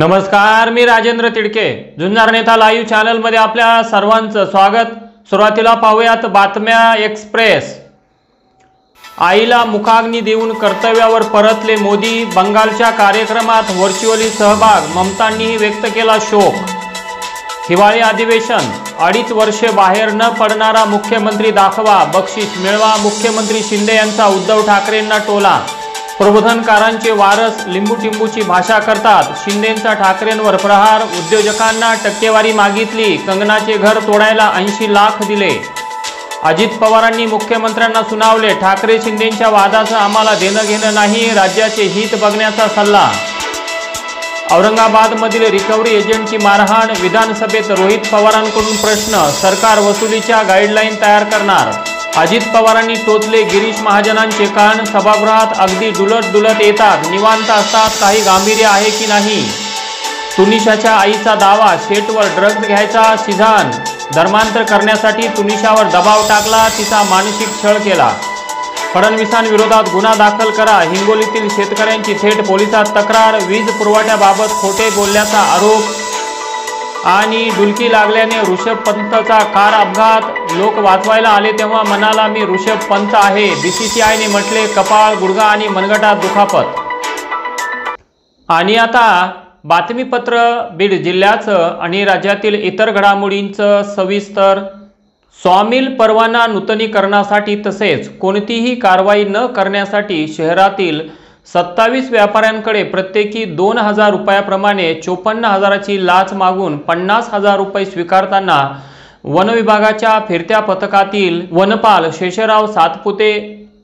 नमस्कार मी राजेंद्र तिडके. जुन्नार नेता लाईव्ह चॅनलमध्ये आपल्या सर्वांचं स्वागत. सुरुवातीला पाहूयात बातम्या एक्सप्रेस. आईला मुखाग्नी देऊन कर्तव्यावर परतले मोदी. बंगालच्या कार्यक्रमात व्हर्च्युअली सहभाग ममतांनीही व्यक्त केला शोक. हिवाळी अधिवेशन अडीच वर्षे बाहेर न पडणारा मुख्यमंत्री दाखवा बक्षीस मिळवा मुख्यमंत्री शिंदे यांचा उद्धव ठाकरेंना टोला प्रबोधनकारांचे वारस लिंबूटिंबूची भाषा करतात. शिंदेंचा ठाकरेंवर प्रहार उद्योजकांना टक्केवारी मागितली कंगनाचे घर तोडायला ऐंशी लाख दिले. अजित पवारांनी मुख्यमंत्र्यांना सुनावले ठाकरे शिंदेंच्या वादाचं आम्हाला देणं घेणं नाही राज्याचे हित बघण्याचा सल्ला. औरंगाबादमधील रिकव्हरी एजंटची मारहाण विधानसभेत रोहित पवारांकडून प्रश्न सरकार वसुलीच्या गाईडलाईन तयार करणार. अजित पवारांनी टोचले गिरीश महाजनांचे कान. सभागृहात अगदी डुलत डुलत येतात. निवांत असतात. काही गांभीर्य आहे की नाही? तुनिशाच्या आईचा दावा शेटवर ड्रग्ज घ्यायचा शिझान धर्मांतर करण्यासाठी तुनिशावर दबाव टाकला तिचा मानसिक छळ केला. फडणवीसांविरोधात गुन्हा दाखल करा. हिंगोलीतील शेतकऱ्यांची थेट पोलिसात तक्रार. वीज पुरवठ्याबाबत खोटे बोलल्याचा आरोप आणि डुलकी लागल्याने ऋषभ पंतचा कार अपघात. लोक वाचवायला आले तेव्हा म्हणाला मी ऋषभ पंत आहे. बीसीसीआयने म्हटले कपाळ गुडघा आणि मनगटात दुखापत. आणि आता बातमीपत्र बीड जिल्ह्याचं आणि राज्यातील इतर घडामोडींचं सविस्तर. स्वामिल परवाना नूतनीकरणासाठी तसेच कोणतीही कारवाई न करण्यासाठी शहरातील सत्तावीस व्यापाऱ्यांकडे प्रत्येकी दोन हजार रुपयाप्रमाणे चोपन्न हजाराची लाच मागून पन्नास हजार रुपये स्वीकारताना वनविभागाच्या फिरत्या पथकातील वनपाल शेषराव सातपुते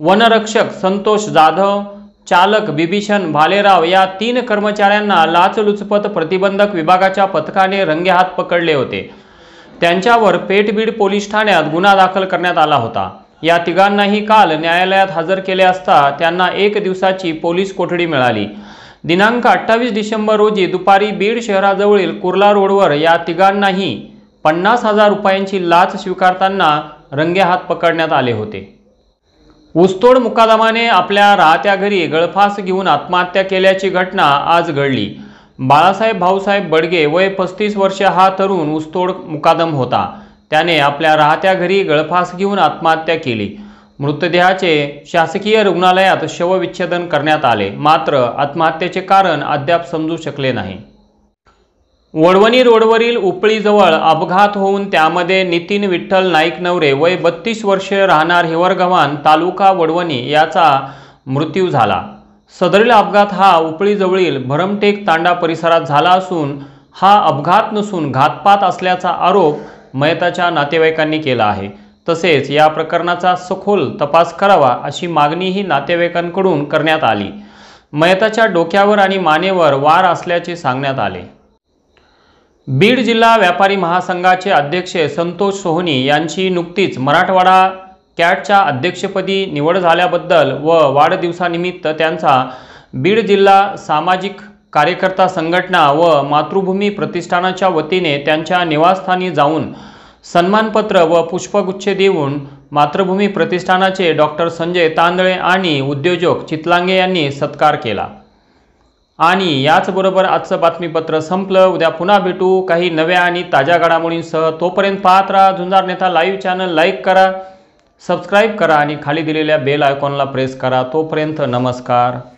वनरक्षक संतोष जाधव चालक बिभीषण भालेराव या तीन कर्मचाऱ्यांना लाचलुचपत प्रतिबंधक विभागाच्या पथकाने रंगेहात पकडले होते. त्यांच्यावर पेठबीड पोलीस ठाण्यात गुन्हा दाखल करण्यात आला होता. या तिघांनाही काल न्यायालयात हजर केले असता त्यांना एक दिवसाची पोलीस कोठडी मिळाली. दिनांक अठ्ठावीस डिसेंबर रोजी दुपारी बीड शहराजवळील कुर्ला रोडवर या तिघांनाही पन्नास हजार रुपयांची लाच स्वीकारताना रंगेहात पकडण्यात आले होते. ऊसतोड मुकादमाने आपल्या राहत्या घरी गळफास घेऊन आत्महत्या केल्याची घटना आज घडली. बाळासाहेब भाऊसाहेब बडगे वय पस्तीस वर्ष हा तरुण ऊसतोड मुकादम होता. त्याने आपल्या राहत्या घरी गळफास घेऊन आत्महत्या केली. मृतदेहाचे शासकीय रुग्णालयात शवविच्छेदन करण्यात आले. मात्र आत्महत्येचे कारण अद्याप समजू शकले नाही. वडवणी रोडवरील उपळीजवळ अपघात होऊन त्यामध्ये नितीन विठ्ठल नाईक नवरे वय बत्तीस वर्ष राहणार हिवरगव्हाण तालुका वडवणी याचा मृत्यू झाला. सदरील अपघात हा उपळीजवळील भरमटेक तांडा परिसरात झाला असून हा अपघात नसून घातपात असल्याचा आरोप मयताच्या नातेवाईकांनी केला आहे. तसेच या प्रकरणाचा सखोल तपास करावा अशी मागणीही नातेवाईकांकडून करण्यात आली. मयताच्या डोक्यावर आणि मानेवर वार असल्याचे सांगण्यात आले. बीड जिल्हा व्यापारी महासंघाचे अध्यक्ष संतोष सोहनी यांची नुकतीच मराठवाडा कॅटच्या अध्यक्षपदी निवड झाल्याबद्दल व वाढदिवसानिमित्त त्यांचा बीड जिल्हा सामाजिक कार्यकर्ता संघटना व मातृभूमी प्रतिष्ठानाच्या वतीने त्यांच्या निवासस्थानी जाऊन सन्मानपत्र व पुष्पगुच्छ देऊन मातृभूमी प्रतिष्ठानाचे डॉक्टर संजय तांदळे आणि उद्योजक चितलांगे यांनी सत्कार केला. आणि याचबरोबर आजचं बातमीपत्र संपलं. उद्या पुन्हा भेटू. काही नव्या आणि ताज्या घडामोडींसह तोपर्यंत पाहत राहा Zunjar Neta live channel. Like करा सबस्क्राईब करा आणि खाली दिलेल्या बेल आयकॉनला प्रेस करा. तोपर्यंत नमस्कार.